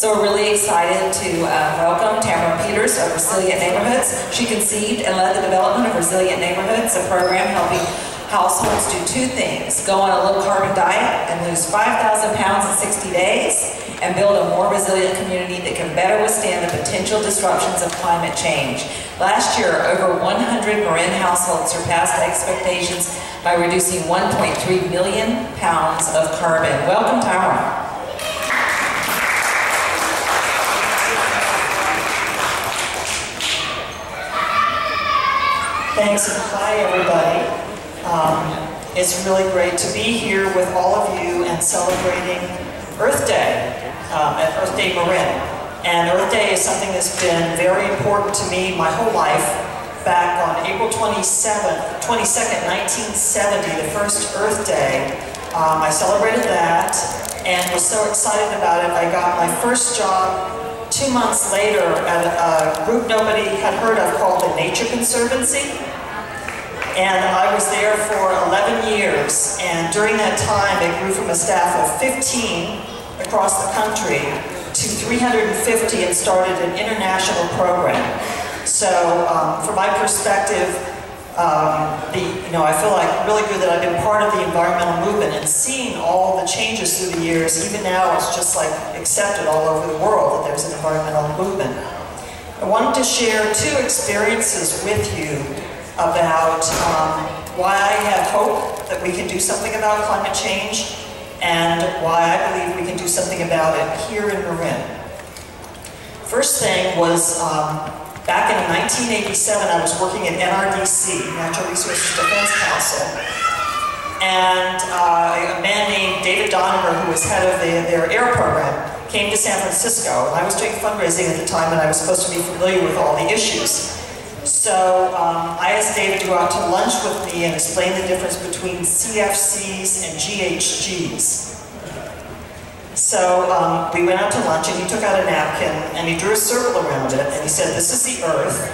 So we're really excited to uh, welcome Tamara Peters of Resilient Neighborhoods. She conceived and led the development of Resilient Neighborhoods, a program helping households do two things, go on a low carbon diet and lose 5,000 pounds in 60 days, and build a more resilient community that can better withstand the potential disruptions of climate change. Last year, over 100 Marin households surpassed expectations by reducing 1.3 million pounds of carbon. Welcome, Tamara. Thanks hi everybody. Um, it's really great to be here with all of you and celebrating Earth Day um, at Earth Day Marin. And Earth Day is something that's been very important to me my whole life. Back on April 27th, 22nd, 1970, the first Earth Day, um, I celebrated that and was so excited about it. I got my first job two months later at a group nobody had heard of called the Nature Conservancy. And I was there for 11 years, and during that time it grew from a staff of 15 across the country to 350 and started an international program. So um, from my perspective, um, the, you know, I feel like really good that I've been part of the environmental movement and seeing all the changes through the years. Even now, it's just like accepted all over the world that there's an environmental movement. I wanted to share two experiences with you about um, why I have hope that we can do something about climate change and why I believe we can do something about it here in Marin. First thing was um, back in 1987 I was working at NRDC, Natural Resources Defense Council, and uh, a man named David Doniger, who was head of the, their air program, came to San Francisco. And I was doing fundraising at the time and I was supposed to be familiar with all the issues. So um, I asked David to go out to lunch with me and explain the difference between CFCs and GHGs. So um, we went out to lunch and he took out a napkin and he drew a circle around it and he said, this is the Earth.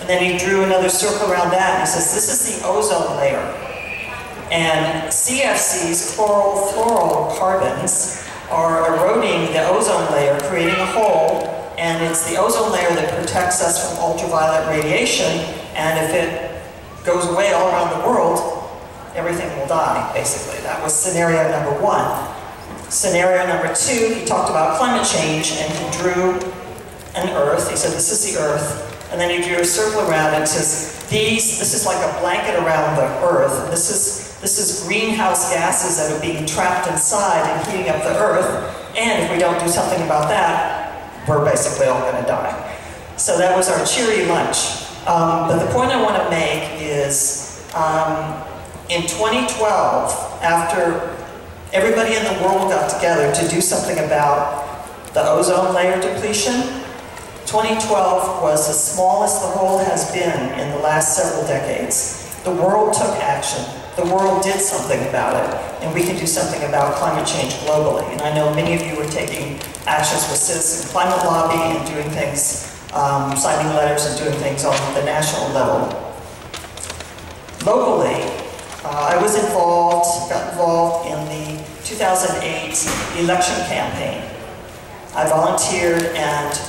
And then he drew another circle around that and he says, this is the ozone layer. And CFCs, chlorofluorocarbons, are eroding the ozone layer, creating a hole and it's the ozone layer that protects us from ultraviolet radiation, and if it goes away all around the world, everything will die, basically. That was scenario number one. Scenario number two, he talked about climate change, and he drew an Earth. He said, this is the Earth. And then he drew a circle around it and says, these, this is like a blanket around the Earth. This is, this is greenhouse gases that are being trapped inside and heating up the Earth. And if we don't do something about that, we're basically all going to die. So that was our cheery lunch. Um, but the point I want to make is um, in 2012, after everybody in the world got together to do something about the ozone layer depletion, 2012 was the smallest the world has been in the last several decades. The world took action. The world did something about it, and we can do something about climate change globally. And I know many of you are taking actions with Citizen Climate Lobby and doing things, um, signing letters and doing things on the national level. Locally, uh, I was involved, got involved in the 2008 election campaign. I volunteered and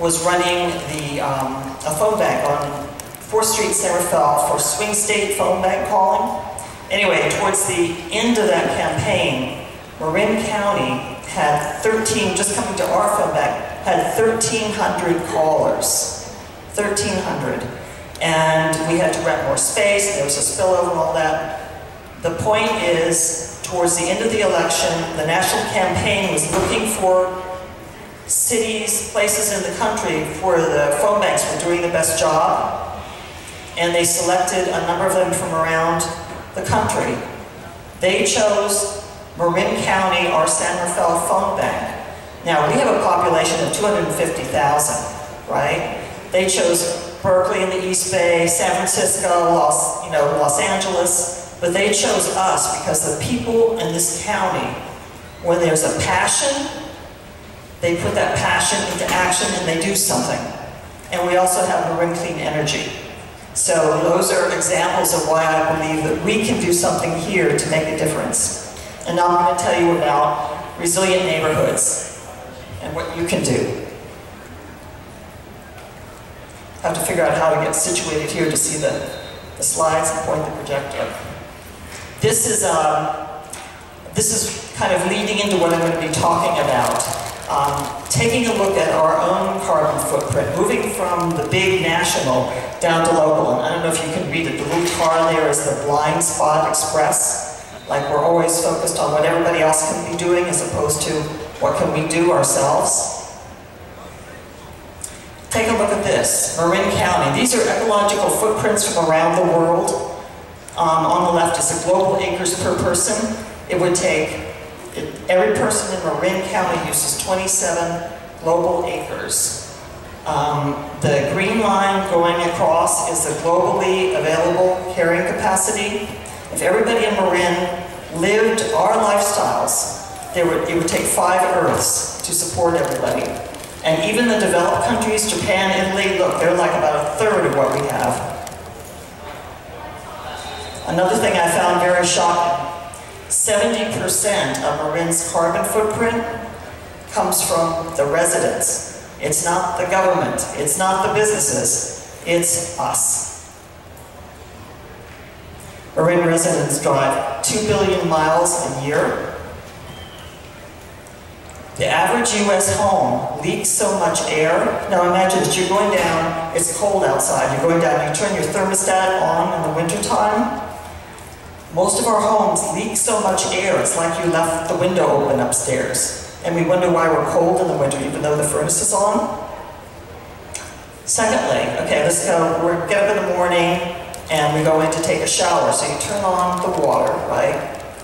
was running the, um, a phone bank on 4th Street, San Rafael for swing state phone bank calling. Anyway, towards the end of that campaign, Marin County had 13, just coming to our phone bank, had 1,300 callers. 1,300. And we had to rent more space, there was a spillover and all that. The point is, towards the end of the election, the national campaign was looking for cities, places in the country where the phone banks were doing the best job. And they selected a number of them from around the country. They chose Marin County, our San Rafael phone bank. Now, we have a population of 250,000, right? They chose Berkeley in the East Bay, San Francisco, Los, you know, Los Angeles, but they chose us because the people in this county, when there's a passion, they put that passion into action and they do something. And we also have Marin Clean Energy. So those are examples of why I believe that we can do something here to make a difference. And now I'm going to tell you about resilient neighborhoods. and what you can do. I have to figure out how to get situated here to see the, the slides and point the projector. This is, um, this is kind of leading into what I'm going to be talking about. Um, taking a look at our own carbon footprint, moving from the big national down to local. And I don't know if you can read it, the blue car there is the blind spot express. Like we're always focused on what everybody else can be doing as opposed to what can we do ourselves. Take a look at this, Marin County. These are ecological footprints from around the world. Um, on the left is the global acres per person. It would take, it, every person in Marin County uses 27 global acres. Um, the green line going across is the globally available carrying capacity. If everybody in Marin lived our lifestyles, there would, it would take five Earths to support everybody. And even the developed countries, Japan, Italy, look, they're like about a third of what we have. Another thing I found very shocking, 70% of Marin's carbon footprint comes from the residents. It's not the government, it's not the businesses, it's us. Marin residents drive 2 billion miles a year the average US home leaks so much air. Now imagine that you're going down, it's cold outside, you're going down, you turn your thermostat on in the wintertime. Most of our homes leak so much air, it's like you left the window open upstairs. And we wonder why we're cold in the winter even though the furnace is on. Secondly, okay, let's go, we get up in the morning and we go in to take a shower. So you turn on the water, right?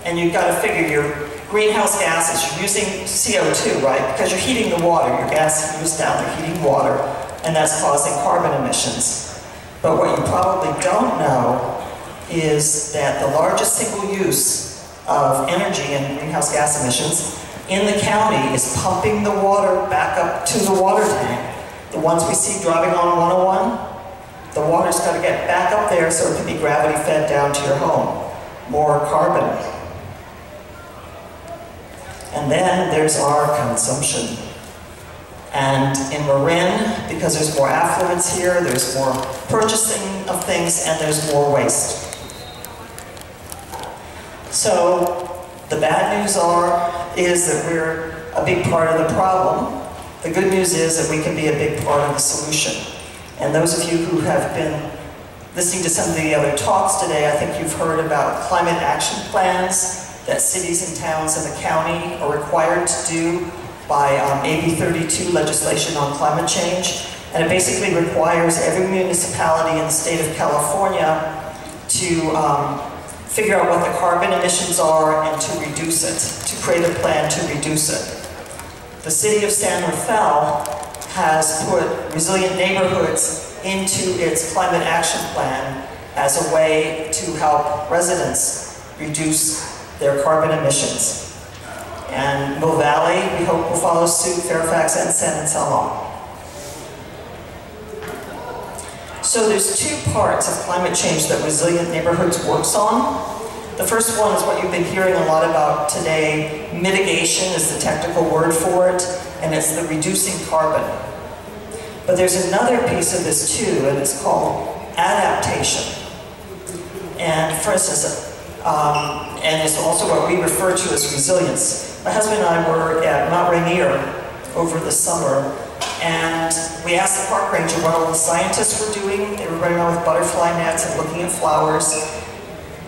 And you've got to figure your greenhouse gases, you're using CO2, right? Because you're heating the water, your gas moves down, you're heating water, and that's causing carbon emissions. But what you probably don't know is that the largest single use of energy and greenhouse gas emissions in the county is pumping the water back up to the water tank. The ones we see driving on 101, the water's got to get back up there so it can be gravity fed down to your home. More carbon. And then there's our consumption. And in Marin, because there's more affluence here, there's more purchasing of things, and there's more waste. So the bad news are, is that we're a big part of the problem. The good news is that we can be a big part of the solution. And those of you who have been listening to some of the other talks today, I think you've heard about climate action plans, that cities and towns in the county are required to do by um, AB 32 legislation on climate change. And it basically requires every municipality in the state of California to um, figure out what the carbon emissions are and to reduce it, to create a plan to reduce it. The city of San Rafael has put resilient neighborhoods into its climate action plan as a way to help residents reduce their carbon emissions. And Mill Valley, we hope will follow suit, Fairfax, and San Anselmo. So there's two parts of climate change that Resilient Neighborhoods works on. The first one is what you've been hearing a lot about today. Mitigation is the technical word for it, and it's the reducing carbon. But there's another piece of this too, and it's called adaptation. And for instance, um, and it's also what we refer to as resilience. My husband and I were at Mount Rainier over the summer, and we asked the park ranger what all the scientists were doing. They were running around with butterfly nets and looking at flowers.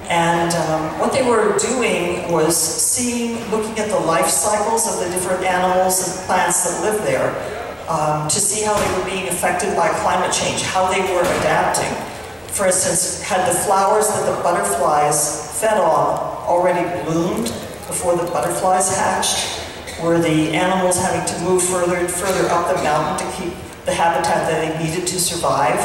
And um, what they were doing was seeing, looking at the life cycles of the different animals and plants that live there um, to see how they were being affected by climate change, how they were adapting. For instance, had the flowers that the butterflies fed on already bloomed before the butterflies hatched? Were the animals having to move further and further up the mountain to keep the habitat that they needed to survive?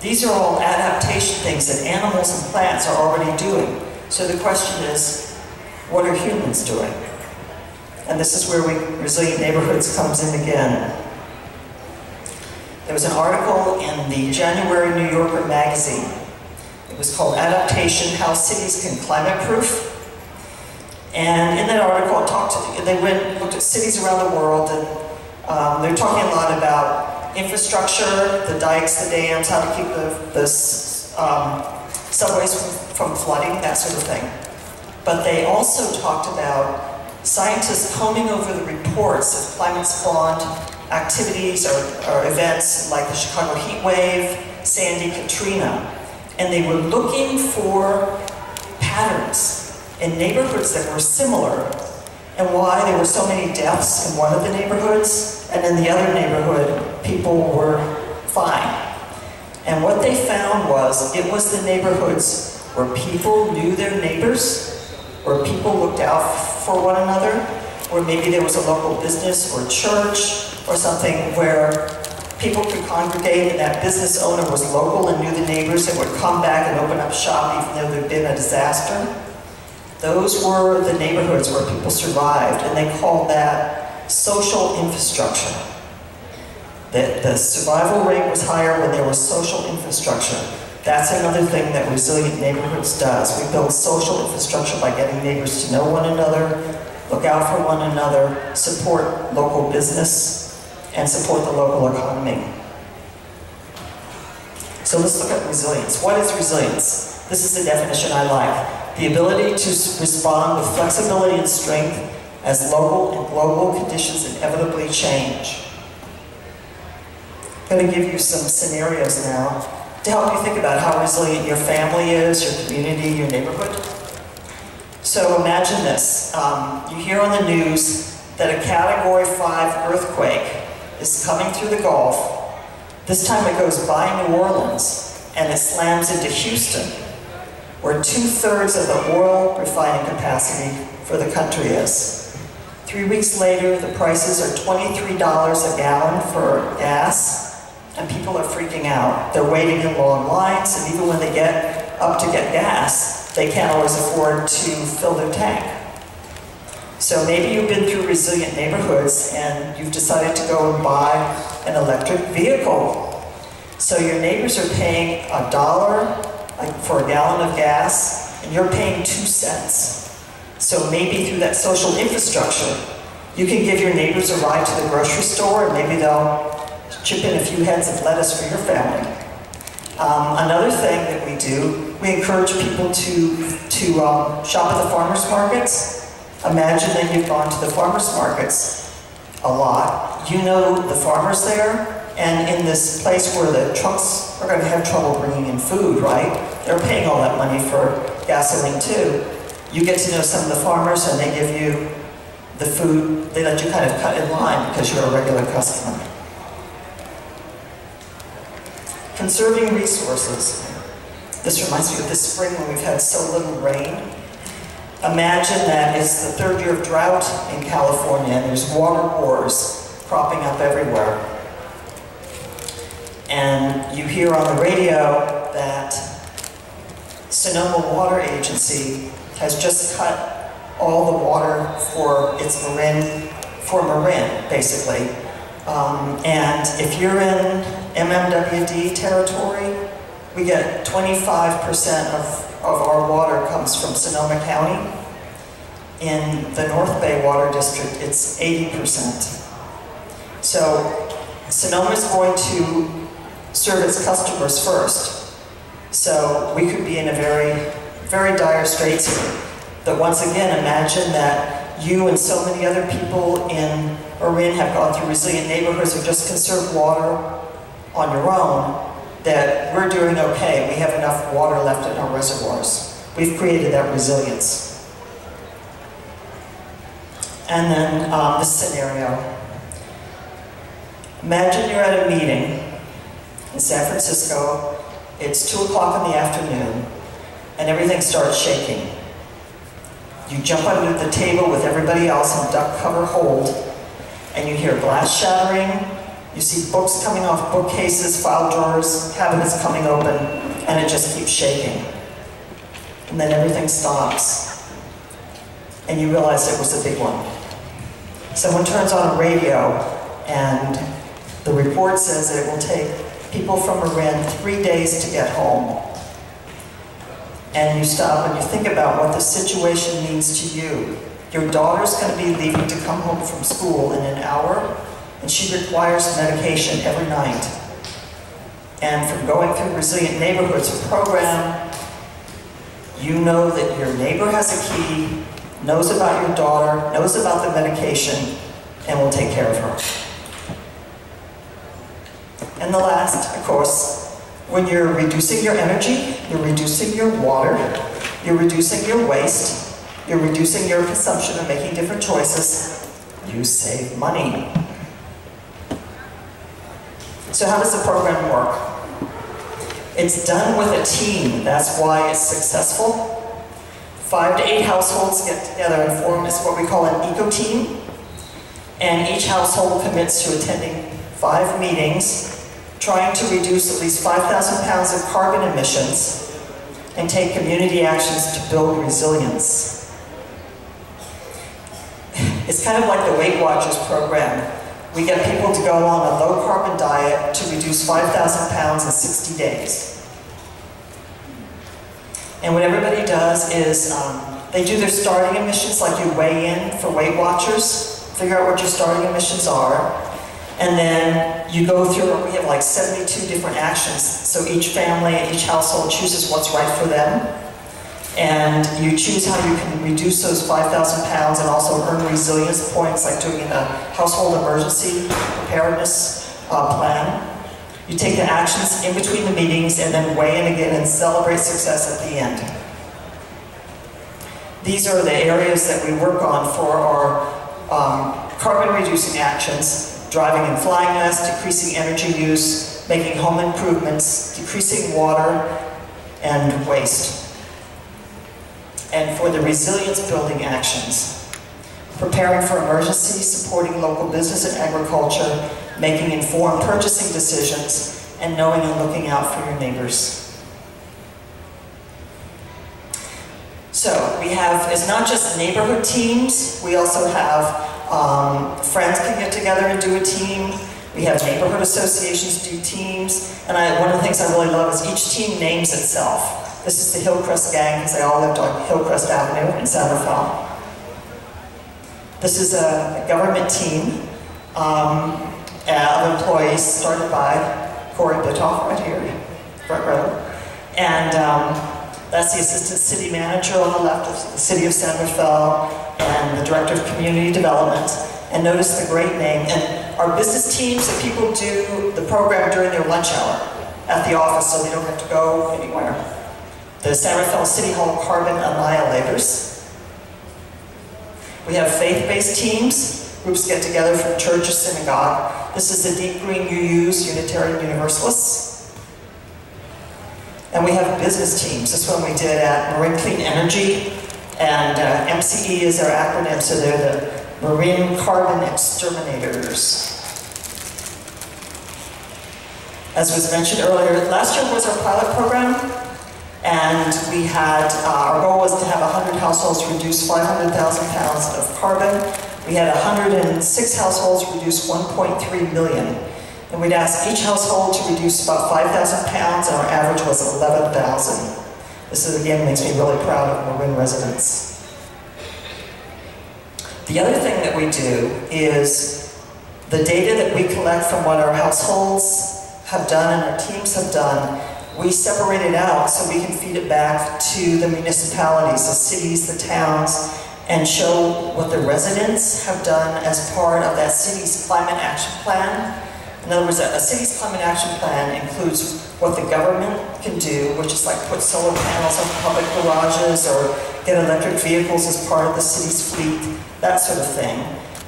These are all adaptation things that animals and plants are already doing. So the question is, what are humans doing? And this is where we, Resilient Neighborhoods comes in again. There was an article in the January New Yorker magazine it was called Adaptation, How Cities Can Climate Proof. And in that article, it talked to, they went looked at cities around the world and Um, they're talking a lot about infrastructure, the dikes, the dams, how to keep the, the um, subways from, flooding, that sort of thing. But they also talked about scientists combing over the reports of climate-spawned activities or, or events like the Chicago heat wave, Sandy, Katrina, and they were looking for patterns in neighborhoods that were similar and why there were so many deaths in one of the neighborhoods and in the other neighborhood people were fine. And what they found was it was the neighborhoods where people knew their neighbors, where people looked out for one another, or maybe there was a local business or church or something where people could congregate and that business owner was local and knew the neighbors and would come back and open up shop even though there'd been a disaster. Those were the neighborhoods where people survived and they called that social infrastructure. The, the survival rate was higher when there was social infrastructure. That's another thing that Resilient Neighborhoods does. We build social infrastructure by getting neighbors to know one another, look out for one another, support local business, and support the local economy. So let's look at resilience. What is resilience? This is the definition I like. The ability to respond with flexibility and strength as local and global conditions inevitably change. I'm going to give you some scenarios now to help you think about how resilient your family is, your community, your neighborhood. So imagine this. Um, you hear on the news that a Category 5 earthquake is coming through the Gulf. This time it goes by New Orleans and it slams into Houston, where two-thirds of the oil refining capacity for the country is. Three weeks later, the prices are $23 a gallon for gas, and people are freaking out. They're waiting in long lines, and even when they get up to get gas, they can't always afford to fill their tank. So maybe you've been through resilient neighborhoods and you've decided to go and buy an electric vehicle. So your neighbors are paying a dollar for a gallon of gas and you're paying two cents. So maybe through that social infrastructure, you can give your neighbors a ride to the grocery store and maybe they'll chip in a few heads of lettuce for your family. Um, another thing that we do, we encourage people to, to um, shop at the farmers markets Imagine that you've gone to the farmers markets a lot. You know the farmers there, and in this place where the trucks are going to have trouble bringing in food, right? They're paying all that money for gasoline too. You get to know some of the farmers and they give you the food, they let you kind of cut in line because you're a regular customer. Conserving resources. This reminds me of this spring when we've had so little rain. Imagine that it's the third year of drought in California and there's water wars cropping up everywhere. And you hear on the radio that Sonoma Water Agency has just cut all the water for its Marin, for Marin, basically. Um, and if you're in MMWD territory, we get 25% of of our water comes from Sonoma County. In the North Bay Water District, it's 80%. So Sonoma is going to serve its customers first. So we could be in a very, very dire straits. But once again, imagine that you and so many other people in Marin have gone through resilient neighborhoods or just conserve water on your own that we're doing okay. We have enough water left in our reservoirs. We've created that resilience. And then um, this scenario. Imagine you're at a meeting in San Francisco. It's 2 o'clock in the afternoon, and everything starts shaking. You jump under the table with everybody else and duck cover hold, and you hear glass shattering, you see books coming off bookcases, file drawers, cabinets coming open, and it just keeps shaking. And then everything stops. And you realize it was a big one. Someone turns on a radio, and the report says that it will take people from Marin three days to get home. And you stop and you think about what the situation means to you. Your daughter's going to be leaving to come home from school in an hour, and she requires medication every night. And from going through Resilient Neighborhoods program, you know that your neighbor has a key, knows about your daughter, knows about the medication, and will take care of her. And the last, of course, when you're reducing your energy, you're reducing your water, you're reducing your waste, you're reducing your consumption and making different choices, you save money. So how does the program work? It's done with a team, that's why it's successful. Five to eight households get together and form this what we call an eco-team. And each household commits to attending five meetings, trying to reduce at least 5,000 pounds of carbon emissions and take community actions to build resilience. It's kind of like the Weight Watchers program. We get people to go on a low carbon diet to reduce 5,000 pounds in 60 days. And what everybody does is um, they do their starting emissions, like you weigh in for Weight Watchers, figure out what your starting emissions are, and then you go through, we have like 72 different actions, so each family, each household chooses what's right for them. And you choose how you can reduce those 5,000 pounds and also earn resilience points, like doing a household emergency preparedness uh, plan. You take the actions in between the meetings and then weigh in again and celebrate success at the end. These are the areas that we work on for our um, carbon reducing actions driving and flying less, decreasing energy use, making home improvements, decreasing water and waste. And for the resilience building actions, preparing for emergencies, supporting local business and agriculture, making informed purchasing decisions, and knowing and looking out for your neighbors. So we have, it's not just neighborhood teams, we also have um, friends can get together and do a team. We have neighborhood associations do teams. And I, one of the things I really love is each team names itself. This is the Hillcrest Gang because they all lived on Hillcrest Avenue in San Rafael. This is a government team um, of employees started by Corey Bitoff right here, front row. And um, that's the assistant city manager on the left of the city of San Rafael and the Director of Community Development, and notice the great name. And our business teams and people do the program during their lunch hour at the office so they don't have to go anywhere. The San Rafael City Hall Carbon Annihilators. We have faith-based teams. Groups get together from church or synagogue. This is the Deep Green UUs, Unitarian Universalists. And we have business teams. This one we did at Marin Clean Energy and uh, MCE is their acronym, so they're the Marin Carbon Exterminators. As was mentioned earlier, last year was our pilot program, and we had, uh, our goal was to have 100 households reduce 500,000 pounds of carbon. We had 106 households reduce 1.3 million. And we'd ask each household to reduce about 5,000 pounds, and our average was 11,000. This is, again makes me really proud of Marin residents. The other thing that we do is the data that we collect from what our households have done and our teams have done, we separate it out so we can feed it back to the municipalities, the cities, the towns, and show what the residents have done as part of that city's climate action plan in other words, a, city's climate action plan includes what the government can do, which is like put solar panels on public garages or get electric vehicles as part of the city's fleet, that sort of thing.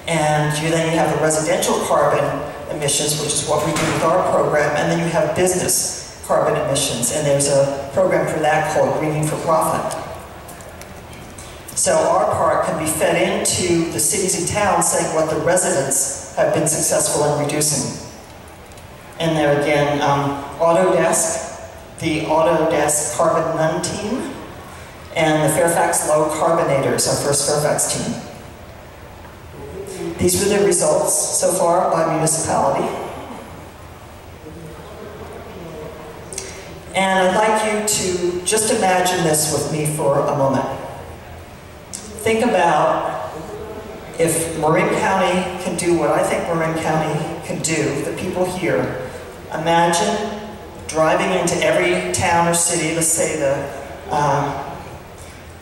And you then you have the residential carbon emissions, which is what we do with our program, and then you have business carbon emissions, and there's a program for that called Greening for Profit. So our part can be fed into the cities and towns saying what the residents have been successful in reducing. And there again, um, Autodesk, the Autodesk Carbon None team, and the Fairfax Low Carbonators, our first Fairfax team. These were the results so far by municipality. And I'd like you to just imagine this with me for a moment. Think about if Marin County can do what I think Marin County can do, the people here, imagine driving into every town or city, let's say the, um,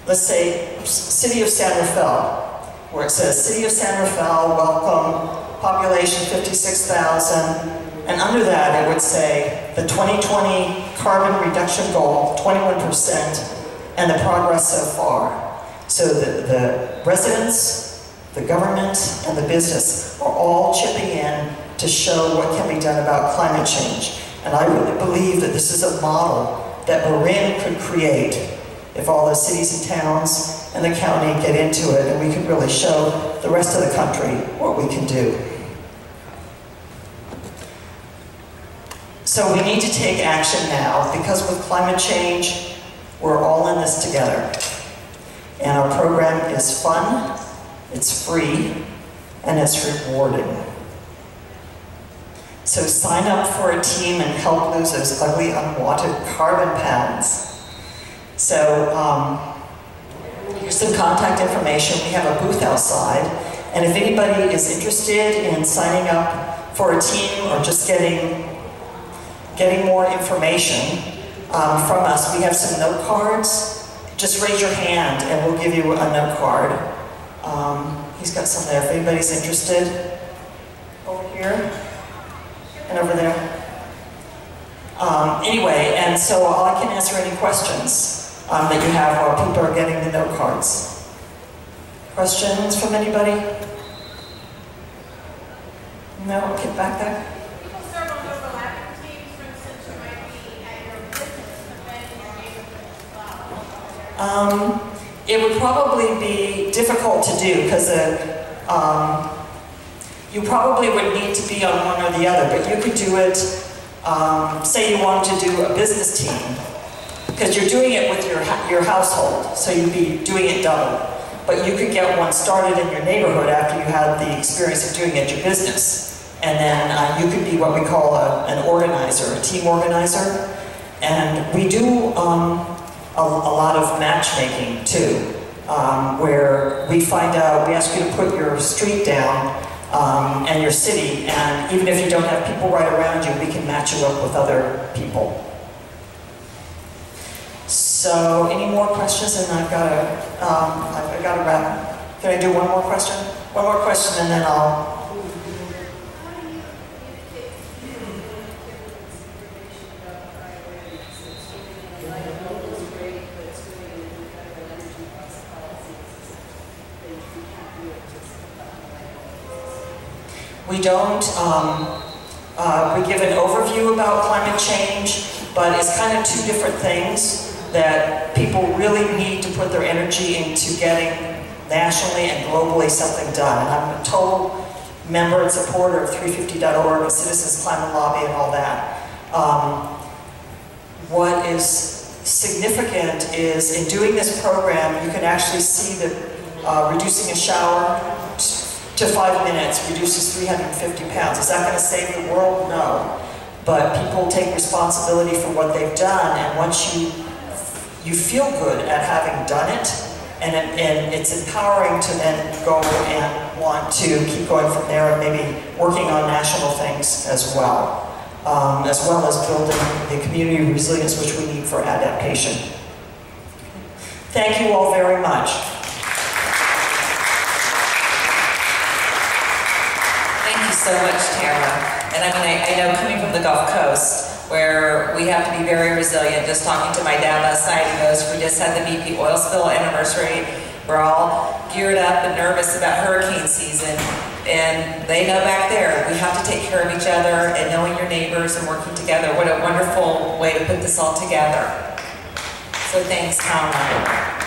let's say city of San Rafael, where it says City of San Rafael, welcome, population 56,000, and under that it would say the 2020 carbon reduction goal, 21%, and the progress so far. So the, the residents, the government, and the business are all chipping in to show what can be done about climate change. And I really believe that this is a model that Marin could create if all the cities and towns and the county get into it and we can really show the rest of the country what we can do. So we need to take action now because with climate change, we're all in this together. And our program is fun, it's free, and it's rewarding. So sign up for a team and help lose those ugly, unwanted carbon pounds. So um, here's some contact information. We have a booth outside. And if anybody is interested in signing up for a team or just getting, getting more information um, from us, we have some note cards. Just raise your hand and we'll give you a note card. Um, he's got some there if anybody's interested. Over here and over there. Um, anyway, and so I can answer any questions um, that you have while people are getting the note cards. Questions from anybody? No? Get back there. Um, it would probably be difficult to do because um, you probably would need to be on one or the other, but you could do it, um, say you wanted to do a business team, because you're doing it with your, your household, so you'd be doing it double. But you could get one started in your neighborhood after you had the experience of doing it your business. And then uh, you could be what we call a, an organizer, a team organizer. And we do um, a, a, lot of matchmaking too, um, where we find out, we ask you to put your street down um, and your city, and even if you don't have people right around you, we can match you up with other people. So any more questions? And I've got to, um, I've got to wrap. Can I do one more question? One more question and then I'll. We don't, um, uh, we give an overview about climate change, but it's kind of two different things that people really need to put their energy into getting nationally and globally something done. And I'm a total member and supporter of 350.org and Citizens Climate Lobby and all that. Um, what is significant is in doing this program, you can actually see that uh, reducing a shower to five minutes reduces 350 pounds. Is that going to save the world? No. But people take responsibility for what they've done, and once you you feel good at having done it, and, it, and it's empowering to then go and want to keep going from there and maybe working on national things as well, um, as well as building the community resilience which we need for adaptation. Thank you all very much. Thank you so much, Tara. And I mean, I, I know coming from the Gulf Coast, where we have to be very resilient. Just talking to my dad last night, he goes, we just had the BP oil spill anniversary. We're all geared up and nervous about hurricane season. And they know back there, we have to take care of each other and knowing your neighbors and working together. What a wonderful way to put this all together. So thanks, Tom.